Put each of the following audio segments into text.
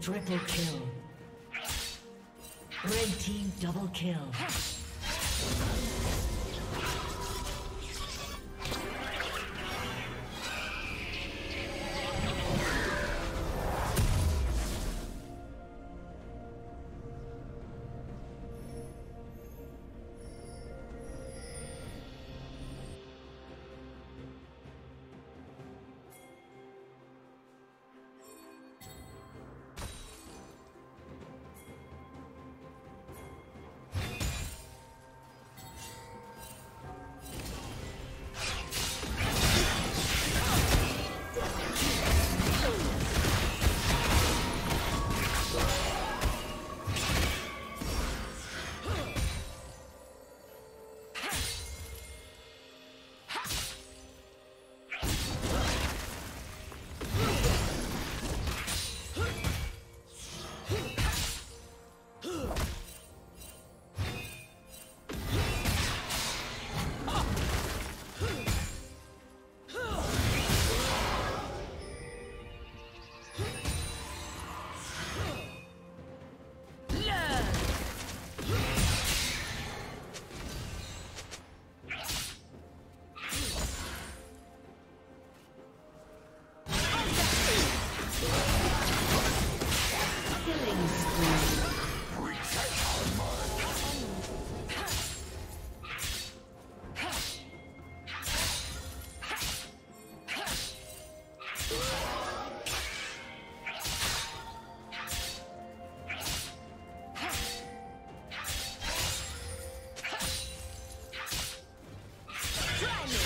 triple kill. Red team double kill. Planet!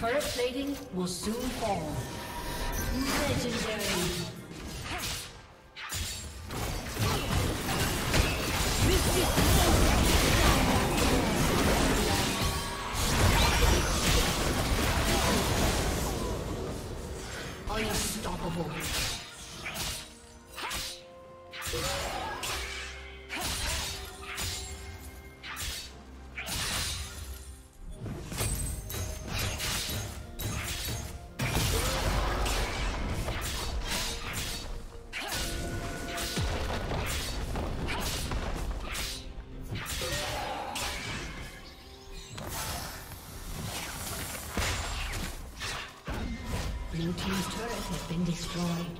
Turret plating will soon fall. Legendary. Destroyed.